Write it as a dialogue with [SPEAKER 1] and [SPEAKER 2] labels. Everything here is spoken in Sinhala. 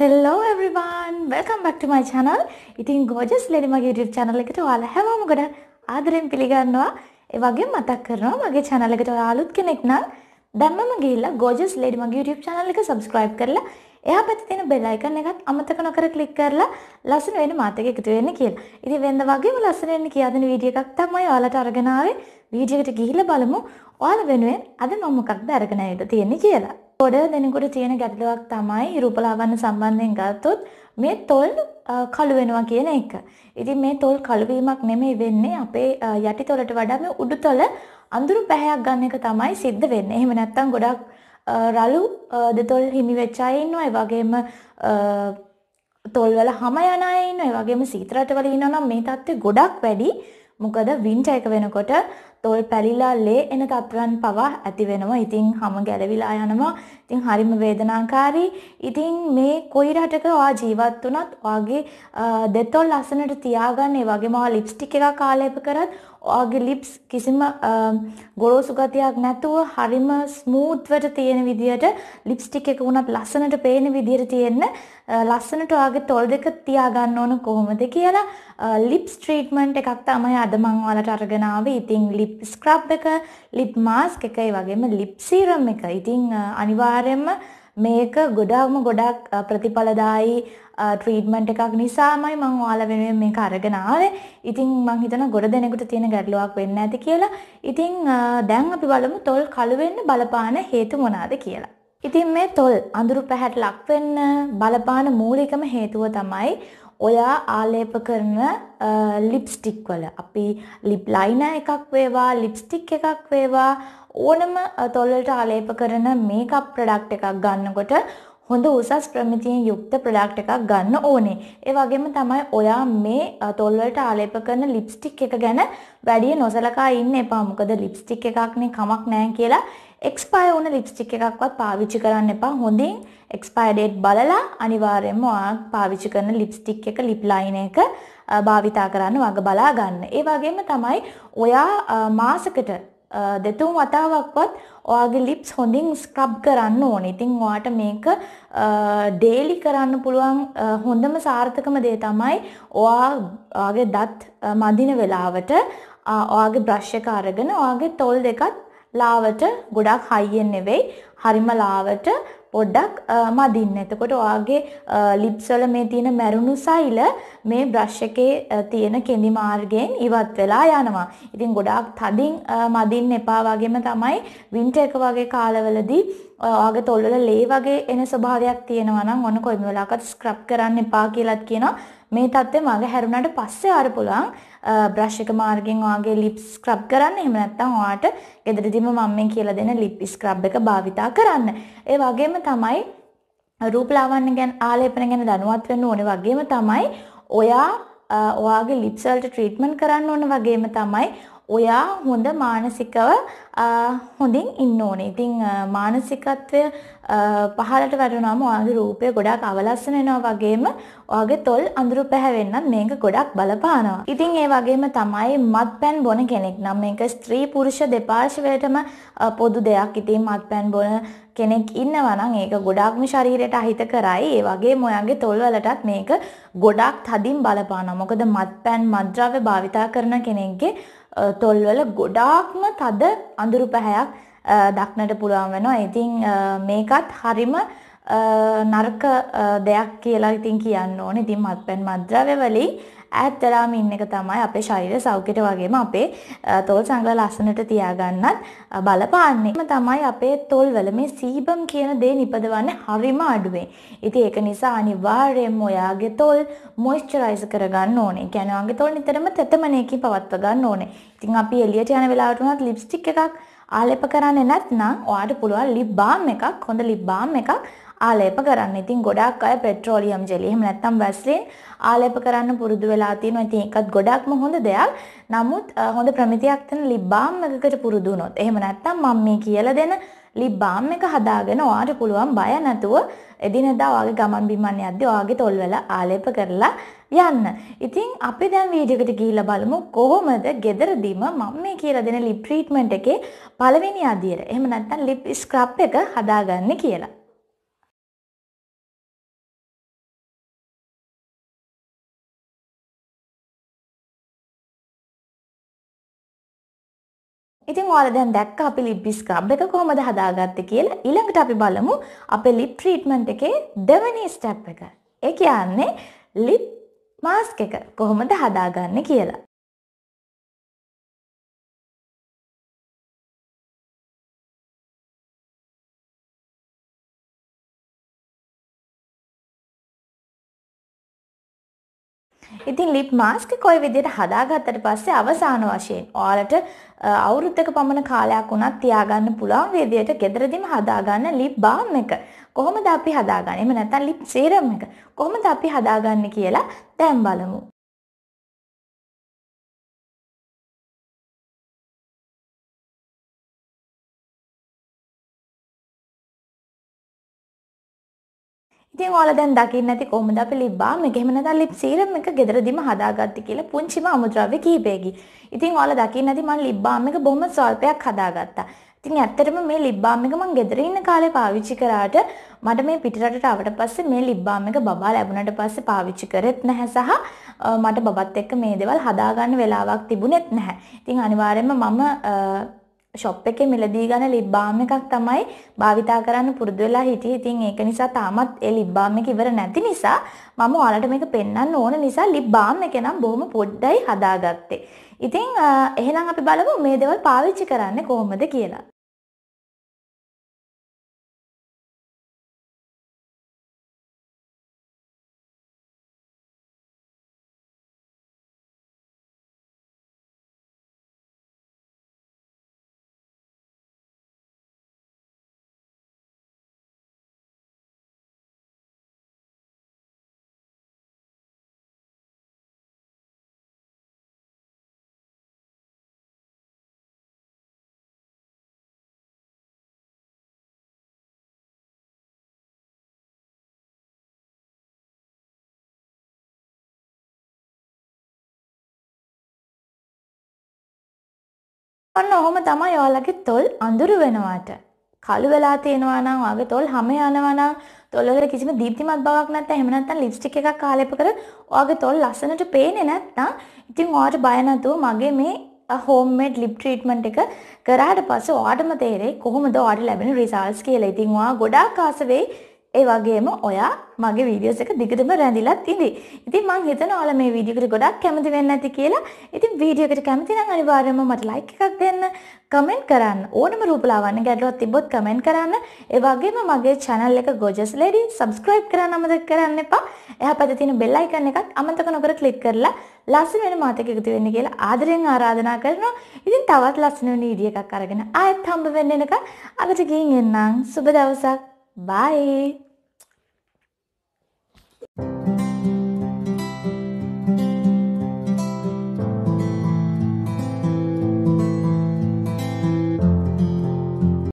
[SPEAKER 1] හෙල්ලෝ එවරිවාන් වෙල්කම් බක් ටු මයි channel. ඉතින් gorgeous lady මගේ YouTube channel එකට ඔයාලා හැමෝම ගොඩක් ආදරෙන් පිළිගන්නවා. ඒ වගේම මතක් කරනවා මගේ channel එකට ඔයාලා අලුත් කෙනෙක් නම් දැම්මම ගිහිල්ලා gorgeous lady මගේ YouTube channel එක subscribe කරලා එහා පැත්තේ තියෙන bell icon එකත් අමතක නොකර click කරලා ලස්සන වෙන මාත් එක්ක එකතු වෙන්න කියලා. ඉතින් වෙනද වගේම ලස්සන වෙන්න කියා දෙන වීඩියෝ එකක් තමයි ඔයාලට අරගෙන ආවේ. වීඩියෝ එකට ගිහිල්ලා බලමු ඔයාලා වෙනුවෙන් අද මම මොකක්ද අරගෙන ආවිද තියෙන්නේ කියලා. ගොඩ දෙනෙකුට තියෙන ගැටලුවක් තමයි රූපලාවන්‍ය සම්බන්ධයෙන් ගත්තොත් මේ තොල් කළු වෙනවා කියන එක. ඉතින් මේ තොල් කළු වීමක් නෙමෙයි වෙන්නේ අපේ යටි තොලට වඩා මේ උඩු තොල අඳුරු පැහැයක් ගන්න එක තමයි සිද්ධ වෙන්නේ. එහෙම නැත්නම් ගොඩක් රළු දෙතොල් හිමි වෙච්ච අය ඉන්නවා. ඒ වගේම තොල් වල හැම යන අය ඉන්නවා. ඒ වගේම සීතලට වල ඉන්නවා නම් මේ තත්ත්වය ගොඩක් වැඩි. මොකද වින්ටර් එක වෙනකොට තොල් පැලිලා ලේ එන තත්ත්වයන් පවා ඇති වෙනවා. ඉතින් හැම ගැලවිලා යනවා. ඉතින් හරිම වේදනාකාරී. ඉතින් මේ කොයි රටක ඔයා ජීවත් වුණත් ඔයාගේ දෙතොල් ලස්සනට තියාගන්න ඒ වගේම ඔයා ලිප්ස්ටික් එකක් ආලේප කරත් ඔයාගේ ලිප්ස් කිසිම ගොරෝසු ගතියක් නැතුව හරිම ස්මූත්වට තියෙන විදියට ලිප්ස්ටික් එක වුණත් ලස්සනට පේන විදියට තියෙන්න ලස්සනට ඔයාගේ තොල් දෙක තියාගන්න ඕන කොහොමද කියලා ලිප්ස් ට්‍රීට්මන්ට් එකක් තමයි අද මම ඔයාලට අරගෙන ආවේ. ඉතින් ලිප් ස්ක්‍රබ් එක, ලිප් මාස්ක් එක, ඒ වගේම ලිප් සීරම් එක. ඉතින් අනිවාර්යයෙන්ම මේක ගොඩක්ම ගොඩක් ප්‍රතිඵලදායි ට්‍රීට්මන්ට් එකක් නිසාමයි මම ඔයාලා වෙනුවෙන් මේක අරගෙන ආවේ. ඉතින් මම හිතනවා ගොඩ දෙනෙකුට තියෙන ගැටලුවක් වෙන්න ඇති කියලා. ඉතින් දැන් අපි බලමු තොල් කළු වෙන්න බලපාන හේතු මොනවාද කියලා. ඉතින් මේ තොල් අඳුරු පැහැට ලක් වෙන්න බලපාන මූලිකම හේතුව තමයි ඔයා ආලේප කරන ලිප්ස්ටික් වල. අපි ලිප් ලයිනර් එකක් වේවා ලිප්ස්ටික් එකක් වේවා. ඕනම තොල් වලට ආලේප කරන මේකප් ප්‍රොඩක්ට් එකක් ගන්නකොට හොඳ උසස් ප්‍රමිතියෙන් යුක්ත ප්‍රොඩක්ට් එකක් ගන්න ඕනේ. ඒ වගේම තමයි ඔයා මේ තොල් වලට ආලේප කරන ලිප්ස්ටික් එක ගැන වැඩි නොසලකා ඉන්න එපා. මොකද ලිප්ස්ටික් එකක්නේ කමක් නැහැ කියලා එක්ස්පයර් වුණ ලිප්ස්ටික් එකක්වත් පාවිච්චි කරන්න එපා. හොඳින් එක්ස්පයර් ඩේට් බලලා අනිවාර්යයෙන්ම ඔයා පාවිච්චි කරන ලිප්ස්ටික් එක ලිප් ලයින් එක භාවිතා කරන්න වග බලා ගන්න. ඒ වගේම තමයි ඔයා මාසකට දෙතුන් වතාවක්වත් ඔයාගේ ලිප්ස් හොඳින් ස්ක්‍රබ් කරන්න ඕනේ. ඉතින් ඔයාට මේක ඩේලි කරන්න පුළුවන් හොඳම සාර්ථකම දේ තමයි ඔයා ඔයාගේ දත් මදින වෙලාවට ඔයාගේ බ්‍රෂ් එක අරගෙන ඔයාගේ තොල් දෙකත් ලාවට ගොඩක් හයියෙන් නෙවෙයි හරිම ලාවට පොඩ්ඩක් මදින්න. එතකොට ඔයාගේ ලිප්ස් වල මේ තියෙන මැරුණු සෛල මේ බ්‍රෂ් එකේ තියෙන කෙඳි මාර්ගයෙන් ඉවත් වෙලා යනවා. ඉතින් ගොඩාක් තදින් මදින්න එපා වගේම තමයි වින්ටර් එක වගේ කාලවලදී ඔයාගේ තොල් වල ලේ වගේ එන ස්වභාවයක් තියෙනවා නම් ඔන්න කොයිම වෙලාවකත් ස්ක්‍රබ් කරන්න එපා කියලාත් කියනවා. මේ தත්ත්වය මග හැරුණාට පස්සේ ආර පුළුවන් බ්‍රෂ් එක මාර්ගෙන් ඔයාගේ ලිප්ස් ස්ක්‍රබ් කරන්න. එහෙම නැත්නම් ඔයාට ගෙදරදීම මම මේ කියලා දෙන ලිප් ස්ක්‍රබ් එක භාවිතා කරන්න. ඒ වගේම තමයි රූපලාවන්‍ය ගැන ආලේපන ගැන දැනුවත් වෙන්න ඕනේ වගේම තමයි ඔයා ඔයාගේ ලිප්ස් වලට ට්‍රීට්මන්ට් කරන්න ඕන වගේම තමයි ඔයා හොඳ මානසිකව හොඳින් ඉන්න ඕනේ. ඉතින් මානසිකත්වය පහළට වැටුනම ඔයාගේ රූපය ගොඩක් අවලස්සන වෙනවා වගේම ඔයාගේ තොල් අඳුරු පැහැවෙන්නත් මේක ගොඩක් බලපානවා. ඉතින් ඒ වගේම තමයි මත්පැන් බොන කෙනෙක් නම් මේක ස්ත්‍රී පුරුෂ දෙපාර්ශ්වයටම පොදු දෙයක්. ඉතින් මත්පැන් බොන කෙනෙක් ඉන්නවා නම් ඒක ගොඩක්ම ශරීරයට අහිත කරයි. ඒ වගේම ඔයාගේ තොල් වලටත් මේක ගොඩක් තදින් බලපානවා. මොකද මත්පැන් මත්ද්‍රව්‍ය භාවිතා කරන කෙනෙක්ගේ තොල්වල ගොඩාක්ම තද අඳුරු පැහැයක් දක්නට පුළුවන් වෙනවා. ඉතින් මේකත් හරිම නරක දෙයක් කියලා ඉතින් කියන්න ඕනේ. ඉතින් මත්පැන් මත්ද්‍රව්‍ය වලින් ඈත් වෙලාම ඉන්න එක තමයි අපේ ශරීර සෞඛ්‍යයට වගේම අපේ තොල් සංගල ලස්සනට තියාගන්නත් බලපාන්නේ. තමයි අපේ තොල් වල මේ සීබම් කියන දේ නිපදවන්නේ හරිම අඩුවෙන්. ඉතින් ඒක නිසා අනිවාර්යයෙන්ම ඔයාගේ තොල් මොයිස්චරයිස් කරගන්න ඕනේ. ඒ කියන්නේ ඔයාගේ තොල් නිතරම තෙතමනයකින් පවත්වා ගන්න ඕනේ. ඉතින් අපි එළියට යන වෙලාවට උනත් ලිප්ස්ටික් එකක් ආලේප කරන්නේ නැත්නම් ඔයාට පුළුවන් ලිප් බාම් එකක් හොඳ ලිප් බාම් එකක් ආලේප කරන්න. ඉතින් ගොඩක් අය පෙට්‍රෝලියම් ජෙලි එහෙම නැත්නම් වැස්ලින් ආලේප කරන්න පුරුදු වෙලා තියෙනවා. ඉතින් ඒකත් ගොඩක්ම හොඳ දෙයක්. නමුත් හොඳ ප්‍රමිතියක් තියෙන ලිප් බාම් එකකට පුරුදු වුණොත් එහෙම නැත්නම් මම මේ කියලා දෙන ලිප් බාම් එක හදාගෙන ඔයාට පුළුවන් බය නැතුව එදිනෙදා ඔයාගේ ගමන් බිමන් යද්දී ඔයාගේ තොල් වල ආලේප කරලා යන්න. ඉතින් අපි දැන් වීඩියෝ එකට ගිහිල්ලා බලමු කොහොමද ගෙදරදීම මම මේ කියලා දෙන ලිප් ට්‍රීට්මන්ට් එකේ පළවෙනි අදියර. එහෙම නැත්නම් ලිප් ස්ක්‍රබ් එක හදාගන්නේ කියලා. ඉතින් ඔයාලා දැන් දැක්ක අපි ලිප් ස්ක්‍රබ් එක කොහොමද හදාගත්තේ කියලා. ඊළඟට අපි බලමු අපේ ලිප් ට්‍රීට්මන්ට් එකේ දෙවෙනි ස්ටෙප් එක. ඒ කියන්නේ ලිප් මාස්ක් එක කොහොමද හදාගන්නේ කියලා. ඉතින් ලිප් මාස්ක් කොයි විදිහට හදාගත්තට පස්සේ අවසාන වශයෙන් ඔයාලට අවුරුද්දක පමණ කාලයක් වුණත් තියාගන්න පුළුවන් විදිහට ගෙදරදීම හදාගන්න ලිප් බාම් එක කොහොමද අපි හදාගන්නේ? එහෙම නැත්නම් ලිප් සීරම් එක කොහොමද අපි හදාගන්නේ කියලා දැන් බලමු. ඉතින් ඔයාලා දැන් දකින්න ඇති කොහොමද අපි ලිප් බාම් එක එහෙම නැත්නම් ලිප් සීරම් එක ගෙදරදීම හදාගත්තේ කියලා පුංචිම අමුද්‍රව්‍ය කිහිපයකින්. ඉතින් ඔයාලා දකින්න ඇති මම ලිප් බාම් එක බොහොම ස්වල්පයක් හදාගත්තා. ඉතින් ඇත්තටම මේ ලිප් බාම් එක මම ගෙදර ඉන්න කාලේ පාවිච්චි කරාට මට මේ පිටරටට ආවට පස්සේ මේ ලිප් බාම් එක බබා ලැබුණාට පස්සේ පාවිච්චි කරෙත් නැහැ සහ මට බබත් එක්ක මේ දේවල් හදාගන්න වෙලාවක් තිබුණෙත් නැහැ. ඉතින් අනිවාර්යයෙන්ම මම ෂොප් එකේ මිලදී ගන්න ලිප් බාම් එකක් තමයි භාවිතා කරන්න පුරුදු වෙලා හිටියේ. ඉතින් ඒක නිසා තාමත් ඒ ලිප් බාම් එක ඉවර නැති නිසා මම ඔයාලට මේක පෙන්වන්න ඕන නිසා ලිප් බාම් එක නම් බොහොම පොඩ්ඩයි හදාගත්තේ. ඉතින් එහෙනම් අපි බලමු මේ දේවල් පාවිච්චි කරන්නේ කොහොමද කියලා. ඔන්න ඔහොම තමයි ඔයාලගේ තොල් අඳුරු වෙනවාට. කළු වෙලා තියෙනවා නම් ඔයාගේ තොල් හැම යනවා නම් තොල් වල කිසිම දීප්තිමත් බවක් නැත්නම් එහෙම නැත්නම් ලිප්ස්ටික් එකක් ආලේප කර ඔයාගේ තොල් ලස්සනට පේන්නේ නැත්නම් ඉතින් ඔයාට බය නැතුව මගේ මේ හෝම් මේඩ් ලිප් ට්‍රීට්මන්ට් එක කරාට පස්සේ ඔයාටම තේරෙයි කොහොමද ඔයාට ලැබෙන රිසල්ට්ස් කියලා. ඉතින් ඔයා ගොඩාක් ආස වෙයි ඒ වගේම ඔයා මගේ වීඩියෝස් එක දිගටම රැඳිලත් ඉඳි. ඉතින් මං හිතනවා ඔයාලා මේ වීඩියෝ එකට ගොඩක් කැමති වෙන්න ඇති කියලා. ඉතින් වීඩියෝ එකට කැමති නම් අනිවාර්යයෙන්ම මට ලයික් එකක් දෙන්න, කමෙන්ට් කරන්න. ඕනම රූපලාවන්‍ය ගැටලුවක් තිබ්බොත් කමෙන්ට් කරන්න. ඒ වගේම මගේ channel එක Gorgeous Lady subscribe කරන්න අමතක කරන්න එපා. එහා පැත්තේ තියෙන bell icon එකත් අමතක නොකර click කරලා ලස්සන වෙන මාතක එකතු වෙන්න කියලා ආදරෙන් ආරාධනා කරනවා. ඉතින් තවත් ලස්සන වෙන වීඩියෝ එකක් අරගෙන ආයෙත් හම්බ වෙන්න එනකම් අදට ගිහින් එන්නම්. සුබ දවසක්. Bye.